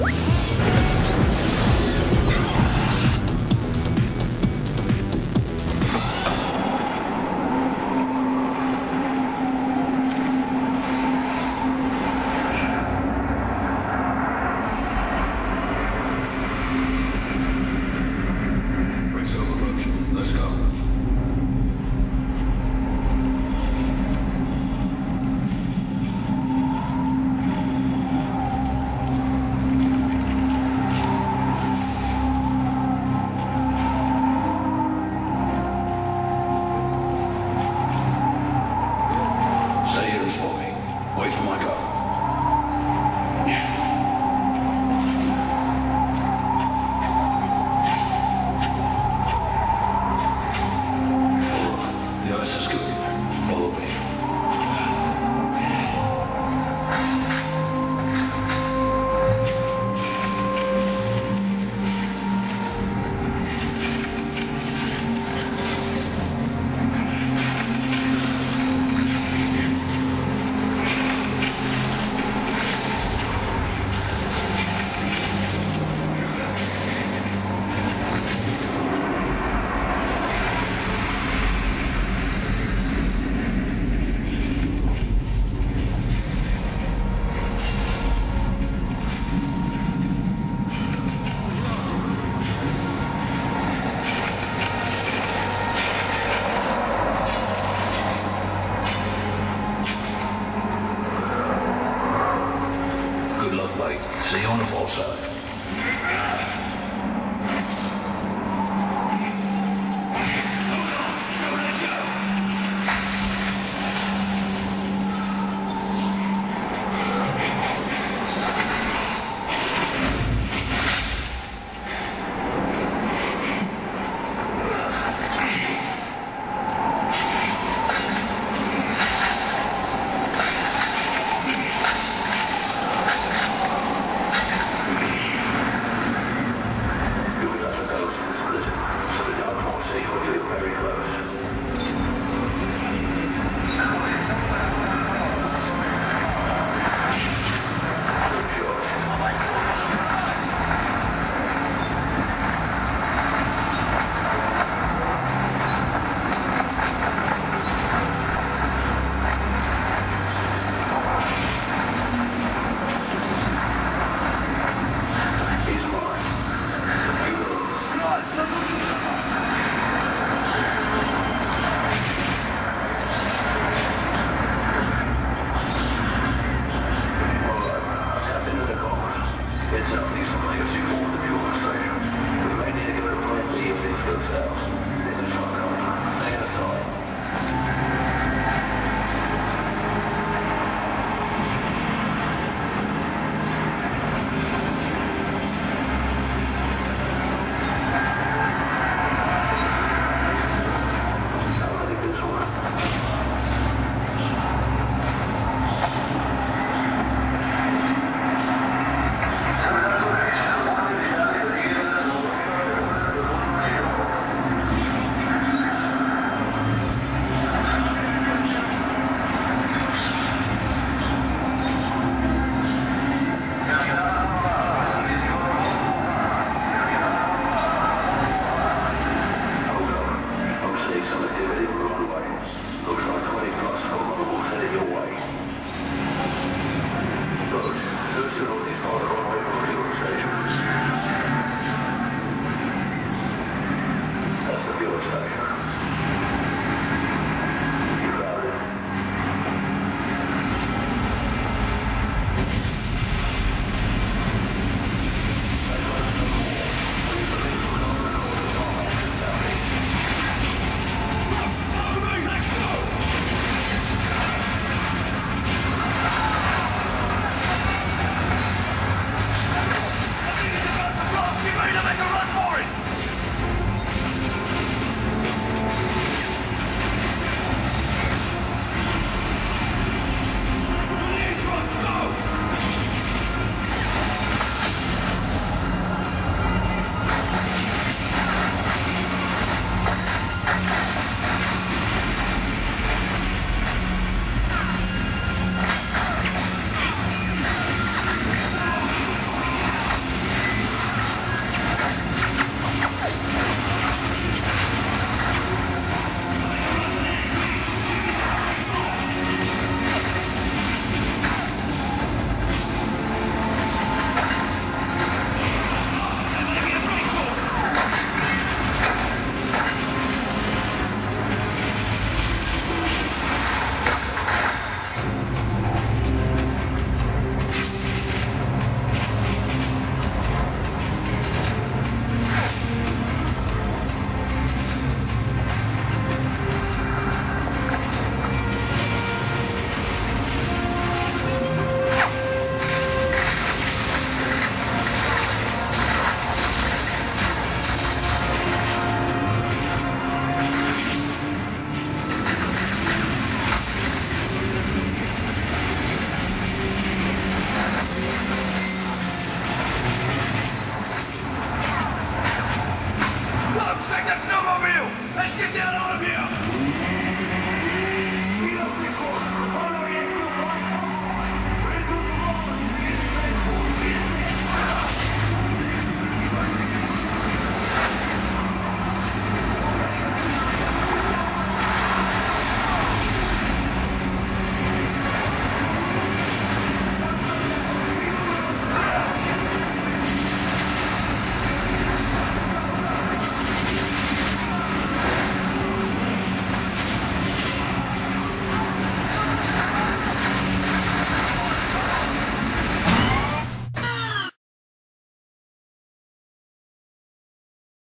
Brace See you on the far side.